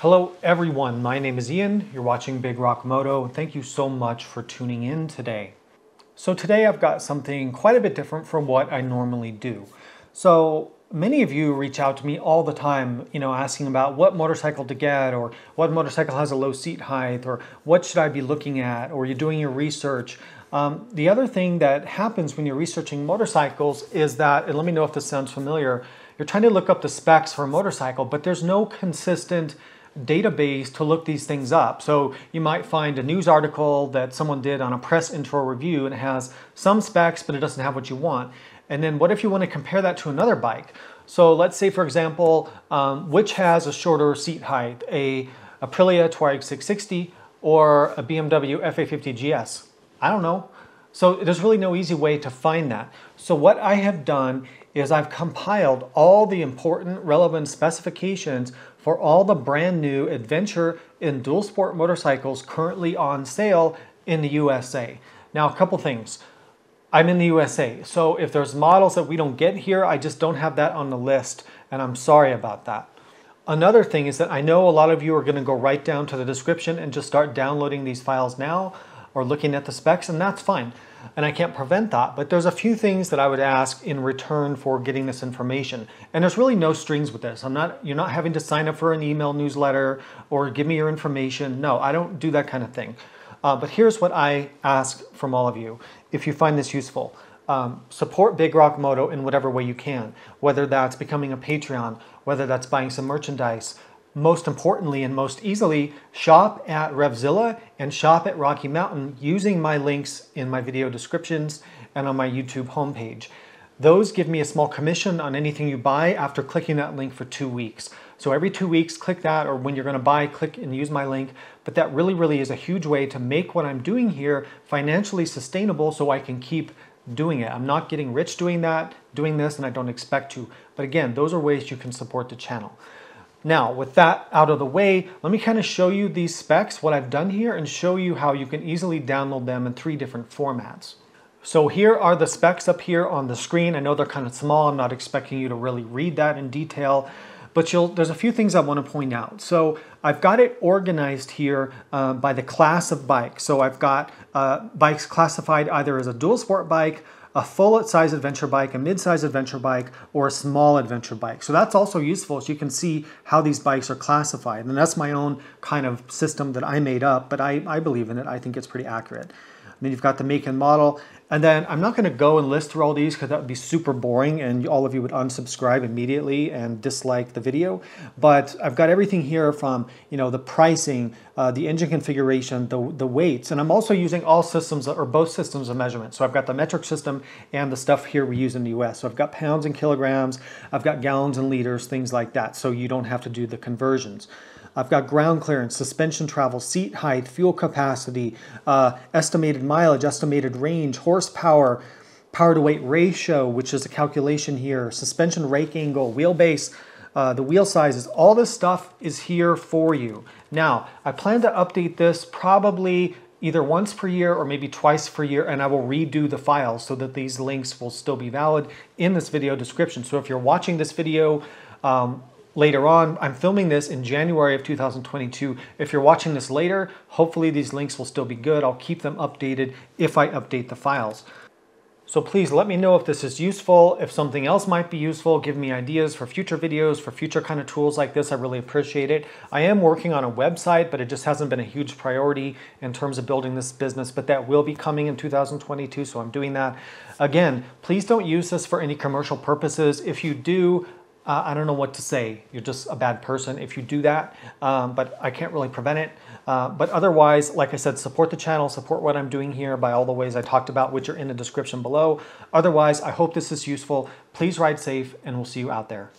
Hello everyone, my name is Ian, you're watching Big Rock Moto. Thank you so much for tuning in today. So today I've got something quite a bit different from what I normally do. So many of you reach out to me all the time, you know, asking about what motorcycle to get or what motorcycle has a low seat height or what should I be looking at or you're doing your research. Um, the other thing that happens when you're researching motorcycles is that, and let me know if this sounds familiar, you're trying to look up the specs for a motorcycle, but there's no consistent database to look these things up. So you might find a news article that someone did on a press intro review and it has some specs, but it doesn't have what you want. And then what if you want to compare that to another bike? So let's say, for example, um, which has a shorter seat height, a Aprilia Tuareg 660 or a BMW F850 GS? I don't know. So there's really no easy way to find that. So what I have done is I've compiled all the important relevant specifications for all the brand new adventure and dual sport motorcycles currently on sale in the USA. Now, a couple things. I'm in the USA, so if there's models that we don't get here, I just don't have that on the list, and I'm sorry about that. Another thing is that I know a lot of you are going to go right down to the description and just start downloading these files now or looking at the specs, and that's fine and I can't prevent that, but there's a few things that I would ask in return for getting this information. And there's really no strings with this. I'm not, you're not having to sign up for an email newsletter or give me your information. No, I don't do that kind of thing. Uh, but here's what I ask from all of you. If you find this useful, um, support Big Rock Moto in whatever way you can, whether that's becoming a Patreon, whether that's buying some merchandise, most importantly and most easily, shop at Revzilla and shop at Rocky Mountain using my links in my video descriptions and on my YouTube homepage. Those give me a small commission on anything you buy after clicking that link for two weeks. So every two weeks, click that, or when you're gonna buy, click and use my link. But that really, really is a huge way to make what I'm doing here financially sustainable so I can keep doing it. I'm not getting rich doing that, doing this, and I don't expect to. But again, those are ways you can support the channel. Now, with that out of the way, let me kind of show you these specs, what I've done here, and show you how you can easily download them in three different formats. So here are the specs up here on the screen. I know they're kind of small. I'm not expecting you to really read that in detail, but there's a few things I want to point out. So I've got it organized here uh, by the class of bike. So I've got uh, bikes classified either as a dual sport bike, a full size adventure bike, a mid-size adventure bike, or a small adventure bike. So that's also useful so you can see how these bikes are classified. And that's my own kind of system that I made up, but I, I believe in it. I think it's pretty accurate. Then you've got the make and model. And then I'm not going to go and list through all these because that would be super boring and all of you would unsubscribe immediately and dislike the video. But I've got everything here from you know the pricing, uh, the engine configuration, the, the weights, and I'm also using all systems or both systems of measurement. So I've got the metric system and the stuff here we use in the US. So I've got pounds and kilograms, I've got gallons and liters, things like that. So you don't have to do the conversions. I've got ground clearance, suspension travel, seat height, fuel capacity, uh, estimated mileage, estimated range, horsepower, power to weight ratio, which is a calculation here, suspension rake angle, wheelbase, uh, the wheel sizes, all this stuff is here for you. Now, I plan to update this probably either once per year or maybe twice per year and I will redo the files so that these links will still be valid in this video description. So if you're watching this video um, later on. I'm filming this in January of 2022. If you're watching this later, hopefully these links will still be good. I'll keep them updated if I update the files. So please let me know if this is useful, if something else might be useful, give me ideas for future videos, for future kind of tools like this. I really appreciate it. I am working on a website, but it just hasn't been a huge priority in terms of building this business, but that will be coming in 2022, so I'm doing that. Again, please don't use this for any commercial purposes. If you do, uh, I don't know what to say. You're just a bad person if you do that, um, but I can't really prevent it. Uh, but otherwise, like I said, support the channel, support what I'm doing here by all the ways I talked about, which are in the description below. Otherwise, I hope this is useful. Please ride safe, and we'll see you out there.